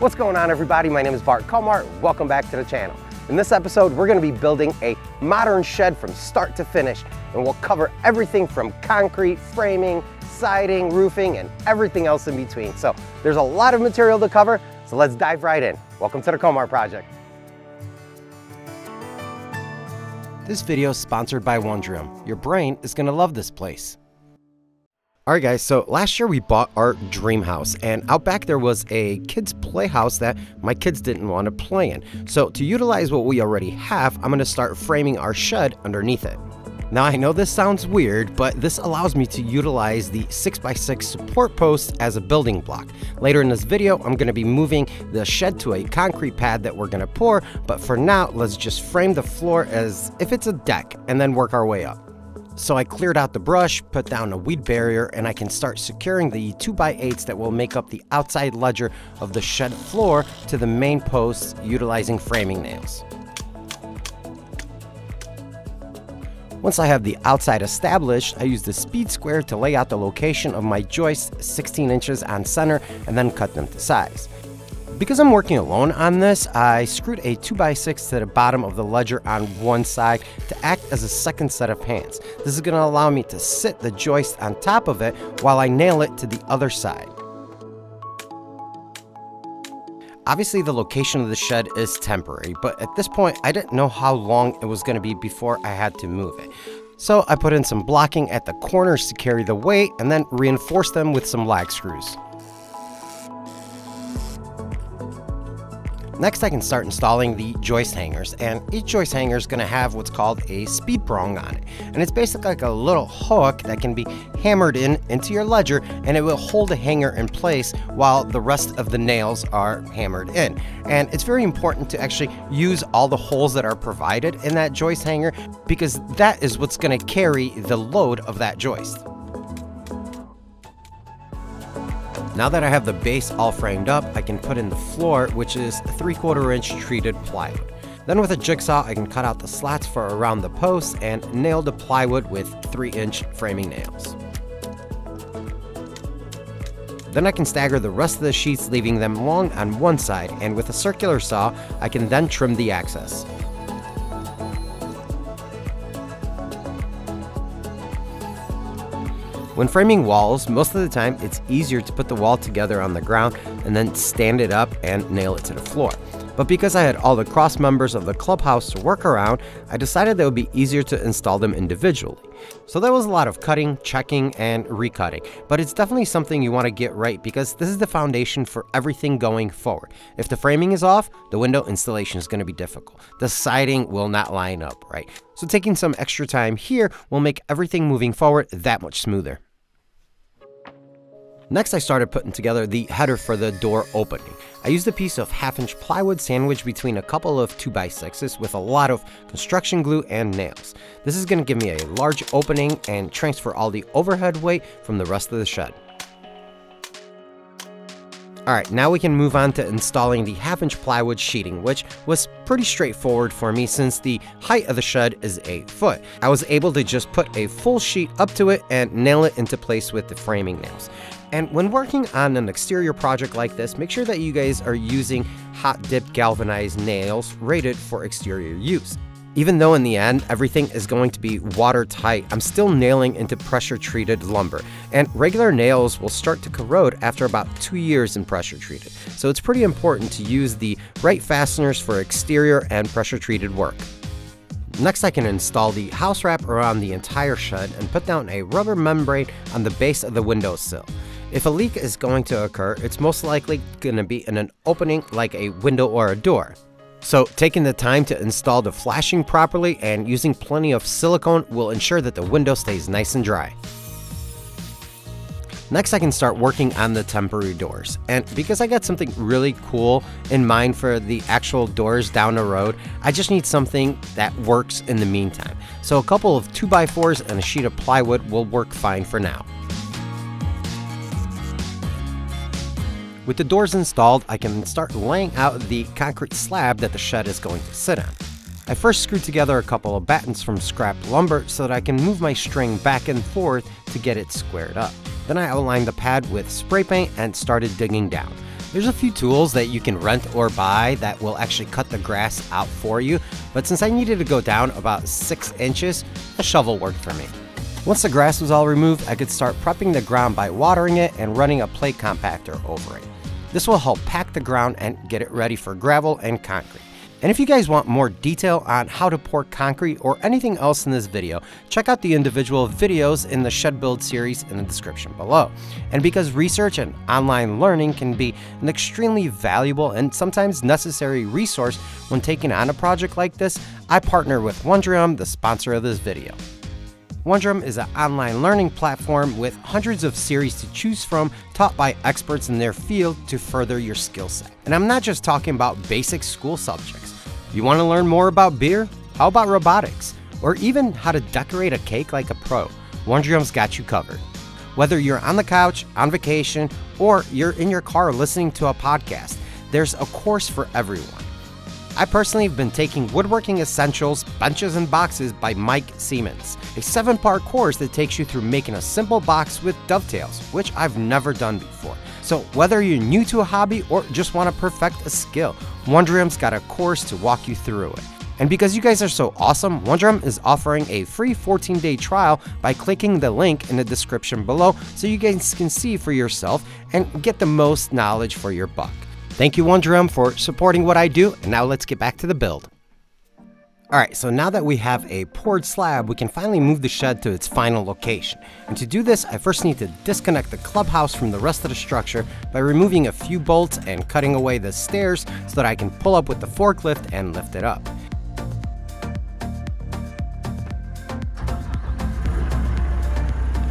What's going on everybody? My name is Bart Komar. Welcome back to the channel. In this episode, we're gonna be building a modern shed from start to finish, and we'll cover everything from concrete, framing, siding, roofing, and everything else in between. So there's a lot of material to cover, so let's dive right in. Welcome to the Komar Project. This video is sponsored by Wondrium. Your brain is gonna love this place. Alright guys, so last year we bought our dream house and out back there was a kids playhouse that my kids didn't want to play in. So to utilize what we already have, I'm going to start framing our shed underneath it. Now I know this sounds weird, but this allows me to utilize the 6x6 support post as a building block. Later in this video, I'm going to be moving the shed to a concrete pad that we're going to pour, but for now, let's just frame the floor as if it's a deck and then work our way up. So I cleared out the brush, put down a weed barrier, and I can start securing the 2x8s that will make up the outside ledger of the shed floor to the main posts utilizing framing nails. Once I have the outside established, I use the speed square to lay out the location of my joists 16 inches on center and then cut them to size. Because I'm working alone on this, I screwed a 2x6 to the bottom of the ledger on one side to act as a second set of hands. This is going to allow me to sit the joist on top of it while I nail it to the other side. Obviously the location of the shed is temporary, but at this point I didn't know how long it was going to be before I had to move it. So I put in some blocking at the corners to carry the weight and then reinforced them with some lag screws. Next I can start installing the joist hangers and each joist hanger is going to have what's called a speed prong on it and it's basically like a little hook that can be hammered in into your ledger and it will hold the hanger in place while the rest of the nails are hammered in and it's very important to actually use all the holes that are provided in that joist hanger because that is what's going to carry the load of that joist. Now that I have the base all framed up, I can put in the floor, which is 3 quarter inch treated plywood. Then with a jigsaw, I can cut out the slats for around the posts and nail the plywood with 3 inch framing nails. Then I can stagger the rest of the sheets leaving them long on one side and with a circular saw, I can then trim the excess. When framing walls, most of the time it's easier to put the wall together on the ground and then stand it up and nail it to the floor. But because I had all the cross members of the clubhouse to work around, I decided that it would be easier to install them individually. So there was a lot of cutting, checking, and recutting, but it's definitely something you want to get right because this is the foundation for everything going forward. If the framing is off, the window installation is going to be difficult. The siding will not line up, right? So taking some extra time here will make everything moving forward that much smoother. Next, I started putting together the header for the door opening. I used a piece of half inch plywood sandwiched between a couple of 2x6s with a lot of construction glue and nails. This is going to give me a large opening and transfer all the overhead weight from the rest of the shed. Alright, now we can move on to installing the half inch plywood sheeting, which was pretty straightforward for me since the height of the shed is 8 foot. I was able to just put a full sheet up to it and nail it into place with the framing nails. And when working on an exterior project like this, make sure that you guys are using hot dip galvanized nails rated for exterior use. Even though in the end everything is going to be watertight, I'm still nailing into pressure treated lumber. And regular nails will start to corrode after about two years in pressure treated. So it's pretty important to use the right fasteners for exterior and pressure treated work. Next I can install the house wrap around the entire shed and put down a rubber membrane on the base of the windowsill. If a leak is going to occur, it's most likely going to be in an opening like a window or a door. So taking the time to install the flashing properly and using plenty of silicone will ensure that the window stays nice and dry. Next, I can start working on the temporary doors. And because I got something really cool in mind for the actual doors down the road, I just need something that works in the meantime. So a couple of 2x4s and a sheet of plywood will work fine for now. With the doors installed, I can start laying out the concrete slab that the shed is going to sit on. I first screwed together a couple of battens from scrap lumber so that I can move my string back and forth to get it squared up. Then I outlined the pad with spray paint and started digging down. There's a few tools that you can rent or buy that will actually cut the grass out for you, but since I needed to go down about 6 inches, a shovel worked for me. Once the grass was all removed, I could start prepping the ground by watering it and running a plate compactor over it. This will help pack the ground and get it ready for gravel and concrete. And if you guys want more detail on how to pour concrete or anything else in this video, check out the individual videos in the shed build series in the description below. And because research and online learning can be an extremely valuable and sometimes necessary resource when taking on a project like this, I partner with Wondrium, the sponsor of this video. Wondrium is an online learning platform with hundreds of series to choose from taught by experts in their field to further your skill set. And I'm not just talking about basic school subjects. You want to learn more about beer? How about robotics? Or even how to decorate a cake like a pro? Wondrium's got you covered. Whether you're on the couch, on vacation, or you're in your car listening to a podcast, there's a course for everyone. I personally have been taking Woodworking Essentials Benches and Boxes by Mike Siemsen, a seven part course that takes you through making a simple box with dovetails, which I've never done before. So, whether you're new to a hobby or just want to perfect a skill, Wondrium's got a course to walk you through it. And because you guys are so awesome, Wondrium is offering a free 14 day trial by clicking the link in the description below so you guys can see for yourself and get the most knowledge for your buck. Thank you, Wondrium, for supporting what I do, and now let's get back to the build. Alright, so now that we have a poured slab, we can finally move the shed to its final location. And to do this, I first need to disconnect the clubhouse from the rest of the structure by removing a few bolts and cutting away the stairs so that I can pull up with the forklift and lift it up.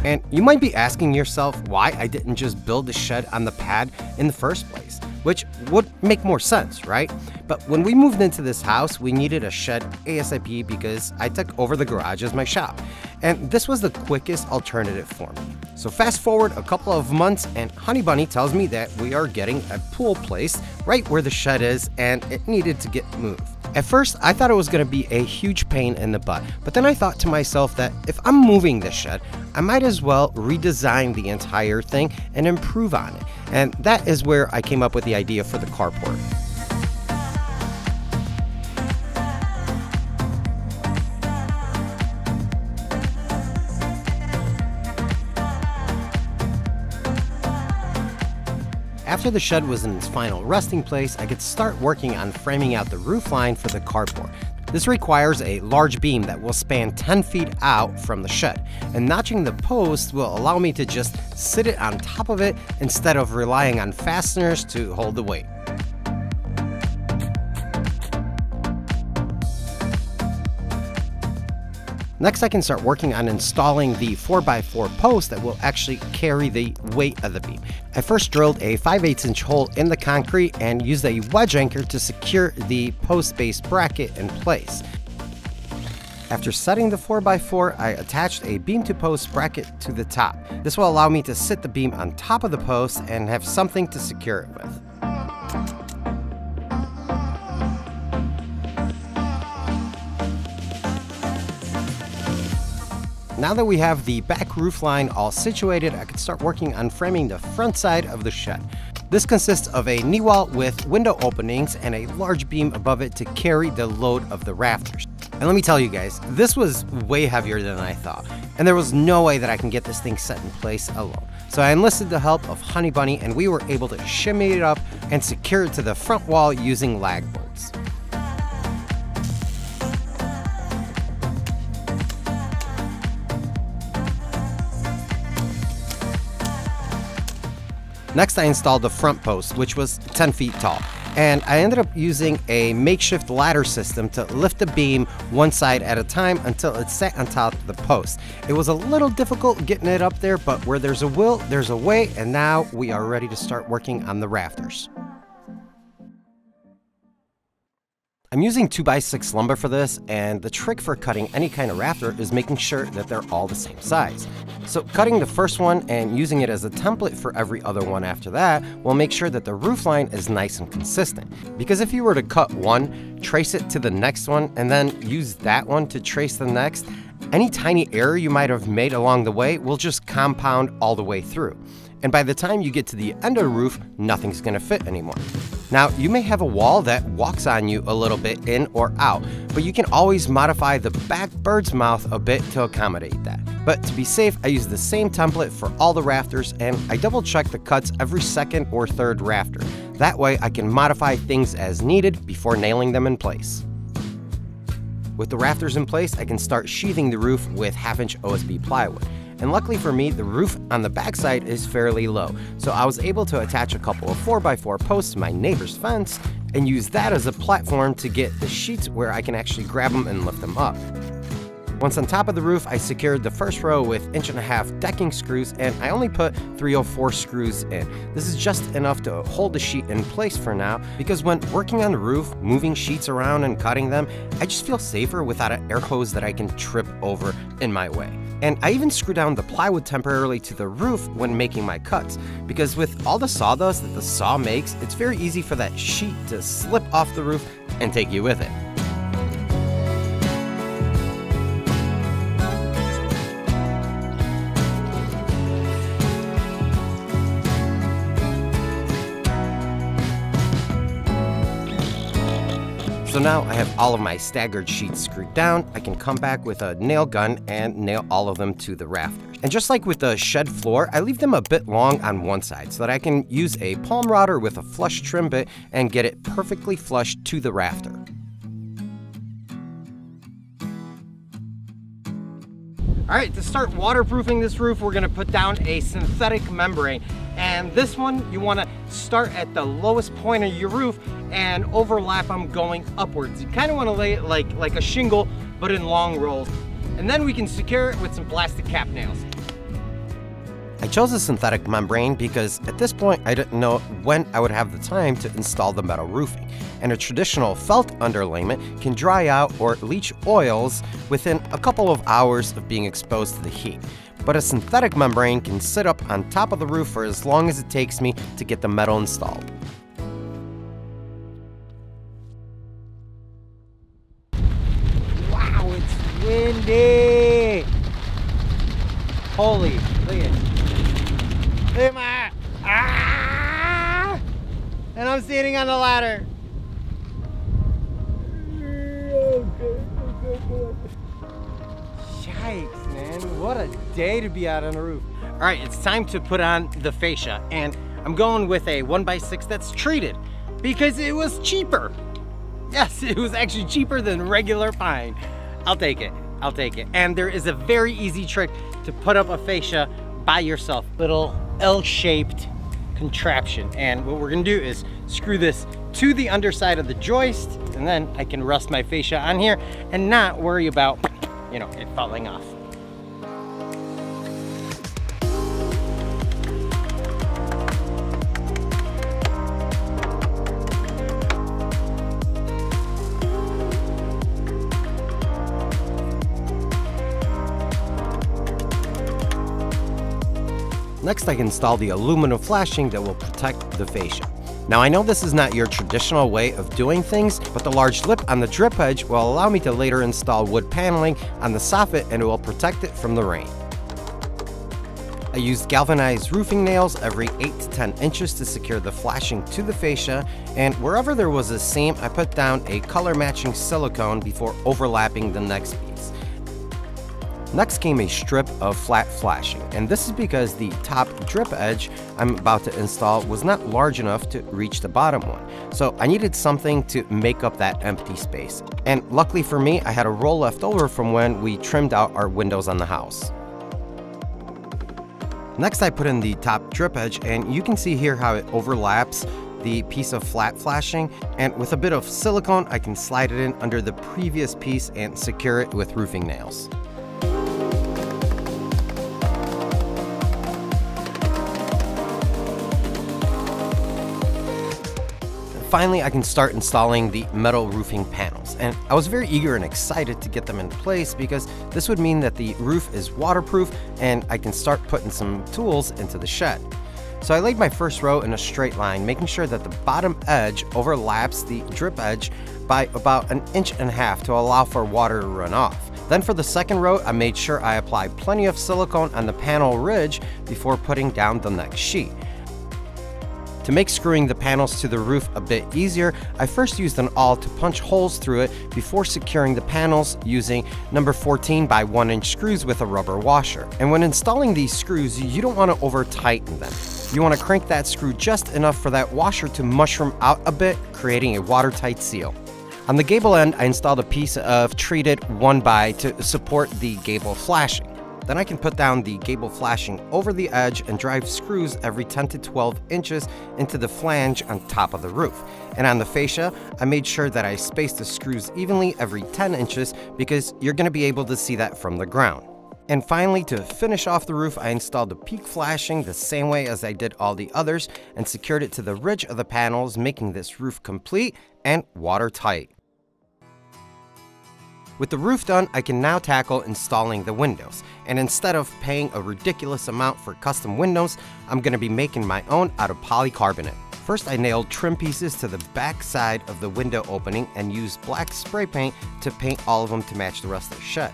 And you might be asking yourself why I didn't just build the shed on the pad in the first place which would make more sense, right? But when we moved into this house, we needed a shed ASAP because I took over the garage as my shop. And this was the quickest alternative for me. So fast forward a couple of months and Honey Bunny tells me that we are getting a pool placed right where the shed is and it needed to get moved. At first, I thought it was going to be a huge pain in the butt, but then I thought to myself that if I'm moving this shed, I might as well redesign the entire thing and improve on it. And that is where I came up with the idea for the carport. After the shed was in its final resting place, I could start working on framing out the roof line for the carport. This requires a large beam that will span 10 feet out from the shed, and notching the post will allow me to just sit it on top of it instead of relying on fasteners to hold the weight. Next, I can start working on installing the 4x4 post that will actually carry the weight of the beam. I first drilled a 5 8 inch hole in the concrete and used a wedge anchor to secure the post base bracket in place. After setting the 4x4, I attached a beam to post bracket to the top. This will allow me to sit the beam on top of the post and have something to secure it with. Now that we have the back roof line all situated, I can start working on framing the front side of the shed. This consists of a knee wall with window openings and a large beam above it to carry the load of the rafters. And let me tell you guys, this was way heavier than I thought, and there was no way that I can get this thing set in place alone. So I enlisted the help of Honey Bunny and we were able to shimmy it up and secure it to the front wall using lag bolts. Next, I installed the front post, which was 10 feet tall. And I ended up using a makeshift ladder system to lift the beam one side at a time until it sat on top of the post. It was a little difficult getting it up there, but where there's a will, there's a way, and now we are ready to start working on the rafters. I'm using 2x6 lumber for this, and the trick for cutting any kind of rafter is making sure that they're all the same size. So cutting the first one and using it as a template for every other one after that will make sure that the roof line is nice and consistent. Because if you were to cut one, trace it to the next one, and then use that one to trace the next, Any tiny error you might have made along the way will just compound all the way through. And by the time you get to the end of the roof, nothing's gonna fit anymore. Now, you may have a wall that walks on you a little bit in or out, but you can always modify the back bird's mouth a bit to accommodate that. But to be safe, I use the same template for all the rafters and I double check the cuts every second or third rafter. That way I can modify things as needed before nailing them in place. With the rafters in place, I can start sheathing the roof with half inch OSB plywood. And luckily for me, the roof on the backside is fairly low, so I was able to attach a couple of 4x4 posts to my neighbor's fence and use that as a platform to get the sheets where I can actually grab them and lift them up. Once on top of the roof, I secured the first row with inch and a half decking screws and I only put 304 screws in. This is just enough to hold the sheet in place for now because when working on the roof, moving sheets around and cutting them, I just feel safer without an air hose that I can trip over in my way. And I even screw down the plywood temporarily to the roof when making my cuts, because with all the sawdust that the saw makes, it's very easy for that sheet to slip off the roof and take you with it. Now I have all of my staggered sheets screwed down. I can come back with a nail gun and nail all of them to the rafters. And just like with the shed floor, I leave them a bit long on one side so that I can use a palm router with a flush trim bit and get it perfectly flush to the rafter. All right, to start waterproofing this roof, we're gonna put down a synthetic membrane. And this one, you wanna start at the lowest point of your roof and overlap them going upwards. You kinda wanna lay it like, like a shingle, but in long rolls. And then we can secure it with some plastic cap nails. I chose a synthetic membrane because at this point I didn't know when I would have the time to install the metal roofing, and a traditional felt underlayment can dry out or leach oils within a couple of hours of being exposed to the heat. But a synthetic membrane can sit up on top of the roof for as long as it takes me to get the metal installed. Wow, it's windy! Holy, look. Look at my, ah! And I'm standing on the ladder. Yikes, man. What a day to be out on the roof. All right, it's time to put on the fascia, and I'm going with a 1x6 that's treated because it was cheaper. Yes, it was actually cheaper than regular pine. I'll take it, I'll take it. And there is a very easy trick to put up a fascia by yourself. Little L-shaped contraption. And what we're gonna do is screw this to the underside of the joist, and then I can rest my fascia on here and not worry about, you know, it falling off. Next, I install the aluminum flashing that will protect the fascia. Now I know this is not your traditional way of doing things, but the large lip on the drip edge will allow me to later install wood paneling on the soffit and it will protect it from the rain. I used galvanized roofing nails every 8 to 10 inches to secure the flashing to the fascia, and wherever there was a seam, I put down a color matching silicone before overlapping the next piece. Next came a strip of flat flashing, and this is because the top drip edge I'm about to install was not large enough to reach the bottom one. So I needed something to make up that empty space. And luckily for me, I had a roll left over from when we trimmed out our windows on the house. Next I put in the top drip edge and you can see here how it overlaps the piece of flat flashing and with a bit of silicone I can slide it in under the previous piece and secure it with roofing nails. Finally, I can start installing the metal roofing panels. And I was very eager and excited to get them in place because this would mean that the roof is waterproof and I can start putting some tools into the shed. So I laid my first row in a straight line, making sure that the bottom edge overlaps the drip edge by about an inch and a half to allow for water to run off. Then for the second row, I made sure I applied plenty of silicone on the panel ridge before putting down the next sheet. To make screwing the panels to the roof a bit easier, I first used an awl to punch holes through it before securing the panels using number 14 by 1 inch screws with a rubber washer. And when installing these screws, you don't want to over tighten them. You want to crank that screw just enough for that washer to mushroom out a bit, creating a watertight seal. On the gable end, I installed a piece of treated 1x to support the gable flashing. Then I can put down the gable flashing over the edge and drive screws every 10 to 12 inches into the flange on top of the roof. And on the fascia, I made sure that I spaced the screws evenly every 10 inches because you're going to be able to see that from the ground. And finally, to finish off the roof, I installed the peak flashing the same way as I did all the others and secured it to the ridge of the panels, making this roof complete and watertight. With the roof done, I can now tackle installing the windows. And instead of paying a ridiculous amount for custom windows, I'm going to be making my own out of polycarbonate. First, I nailed trim pieces to the back side of the window opening and used black spray paint to paint all of them to match the rest of the shed.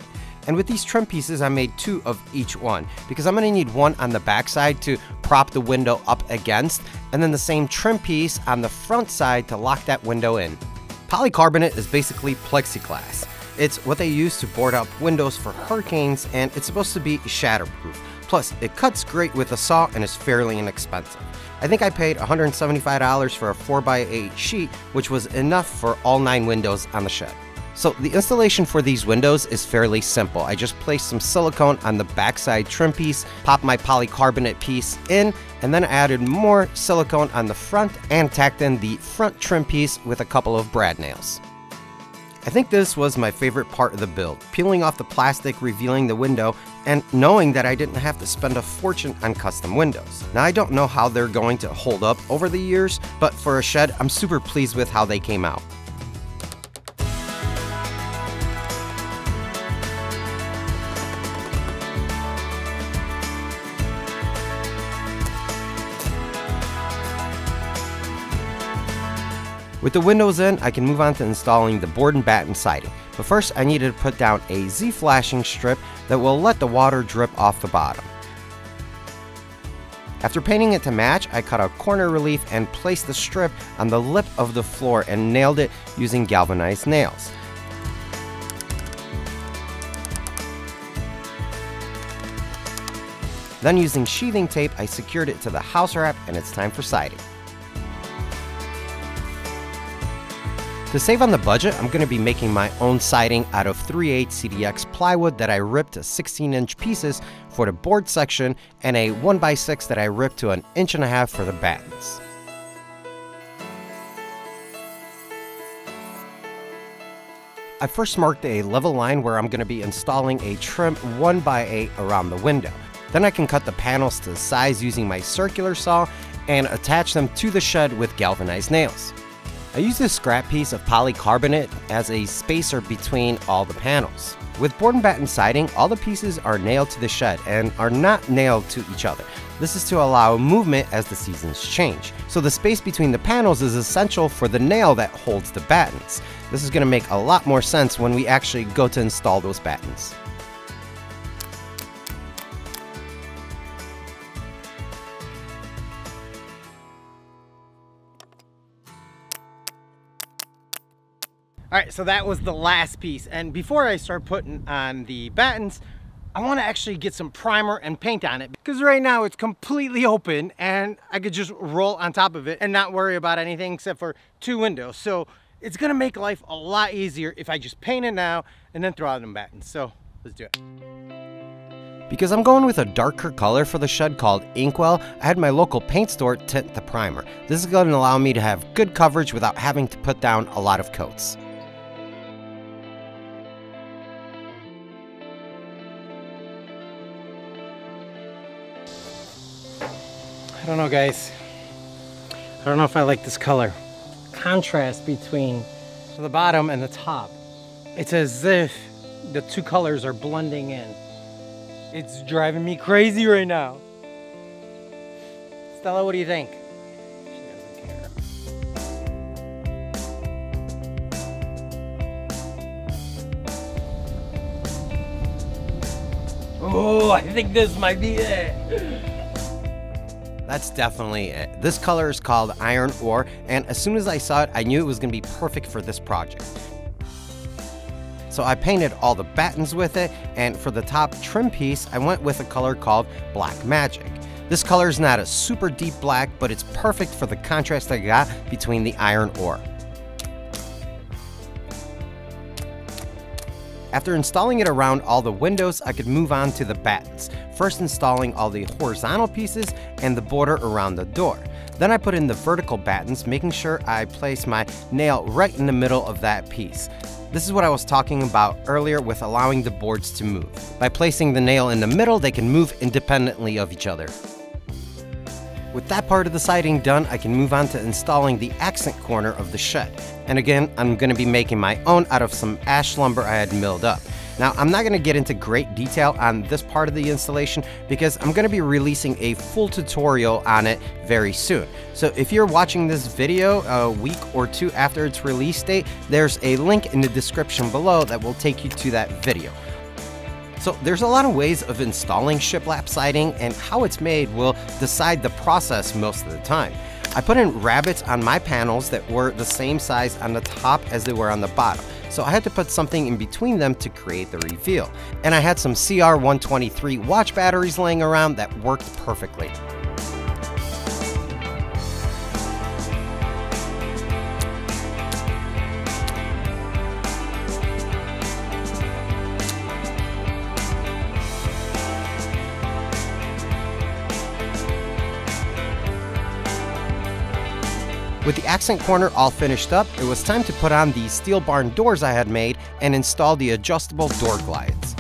And with these trim pieces, I made two of each one because I'm gonna need one on the back side to prop the window up against, and then the same trim piece on the front side to lock that window in. Polycarbonate is basically plexiglass. It's what they use to board up windows for hurricanes, and it's supposed to be shatterproof. Plus, it cuts great with a saw and is fairly inexpensive. I think I paid $175 for a 4x8 sheet, which was enough for all nine windows on the shed. So the installation for these windows is fairly simple. I just placed some silicone on the backside trim piece, popped my polycarbonate piece in, and then added more silicone on the front and tacked in the front trim piece with a couple of brad nails. I think this was my favorite part of the build, peeling off the plastic, revealing the window, and knowing that I didn't have to spend a fortune on custom windows. Now I don't know how they're going to hold up over the years, but for a shed, I'm super pleased with how they came out. With the windows in, I can move on to installing the board and batten siding. But first, I needed to put down a Z-flashing strip that will let the water drip off the bottom. After painting it to match, I cut a corner relief and placed the strip on the lip of the floor and nailed it using galvanized nails. Then using sheathing tape, I secured it to the house wrap and it's time for siding. To save on the budget, I'm going to be making my own siding out of 3/8 CDX plywood that I ripped to 16 inch pieces for the board section and a 1x6 that I ripped to an inch and a half for the battens. I first marked a level line where I'm going to be installing a trim 1x8 around the window. Then I can cut the panels to size using my circular saw and attach them to the shed with galvanized nails. I use this scrap piece of polycarbonate as a spacer between all the panels. With board and batten siding, all the pieces are nailed to the shed and are not nailed to each other. This is to allow movement as the seasons change. So the space between the panels is essential for the nail that holds the battens. This is going to make a lot more sense when we actually go to install those battens. All right, so that was the last piece. And before I start putting on the battens, I wanna actually get some primer and paint on it because right now it's completely open and I could just roll on top of it and not worry about anything except for two windows. So it's gonna make life a lot easier if I just paint it now and then throw out them battens. So let's do it. Because I'm going with a darker color for the shed called Inkwell, I had my local paint store tint the primer. This is going to allow me to have good coverage without having to put down a lot of coats. I don't know guys. I don't know if I like this color. Contrast between the bottom and the top. It's as if the two colors are blending in. It's driving me crazy right now. Stella, what do you think? She doesn't care. Oh, I think this might be it. That's definitely it. This color is called iron ore, and as soon as I saw it, I knew it was gonna be perfect for this project. So I painted all the battens with it, and for the top trim piece, I went with a color called Black Magic. This color is not a super deep black, but it's perfect for the contrast I got between the iron ore. After installing it around all the windows, I could move on to the battens, first installing all the horizontal pieces and the border around the door. Then I put in the vertical battens, making sure I place my nail right in the middle of that piece. This is what I was talking about earlier with allowing the boards to move. By placing the nail in the middle, they can move independently of each other. With that part of the siding done, I can move on to installing the accent corner of the shed. And again, I'm gonna be making my own out of some ash lumber I had milled up. Now, I'm not gonna get into great detail on this part of the installation because I'm gonna be releasing a full tutorial on it very soon. So if you're watching this video a week or two after its release date, there's a link in the description below that will take you to that video. So there's a lot of ways of installing shiplap siding and how it's made will decide the process most of the time. I put in rabbets on my panels that were the same size on the top as they were on the bottom. So I had to put something in between them to create the reveal. And I had some CR123 watch batteries laying around that worked perfectly. With the accent corner all finished up, it was time to put on the steel barn doors I had made and install the adjustable door glides.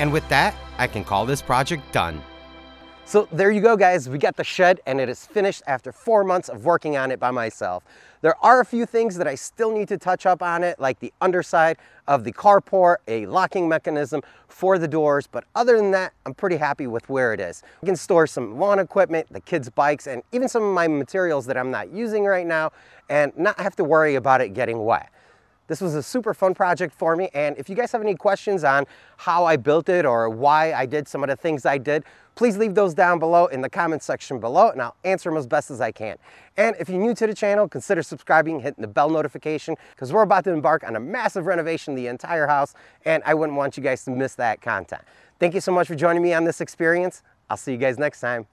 And with that, I can call this project done. So there you go guys, we got the shed and it is finished after four months of working on it by myself. There are a few things that I still need to touch up on it, like the underside of the carport, a locking mechanism for the doors, but other than that, I'm pretty happy with where it is. I can store some lawn equipment, the kids' bikes, and even some of my materials that I'm not using right now, and not have to worry about it getting wet. This was a super fun project for me. And if you guys have any questions on how I built it or why I did some of the things I did, please leave those down below in the comment section below and I'll answer them as best as I can. And if you're new to the channel, consider subscribing, hitting the bell notification because we're about to embark on a massive renovation of the entire house and I wouldn't want you guys to miss that content. Thank you so much for joining me on this experience. I'll see you guys next time.